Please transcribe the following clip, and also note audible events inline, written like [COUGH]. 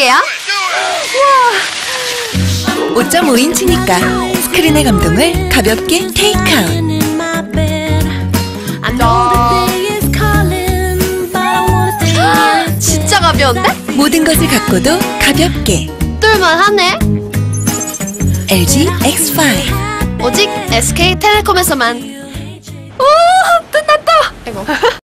해볼게요. 5.5인치니까 스크린의 감동을 가볍게 테이크아웃. 진짜 가벼운데? 모든 것을 갖고도 가볍게. 뚫만하네. LG X5. 오직 SK텔레콤에서만. 오, 끝났다. 이거. [LAUGHS]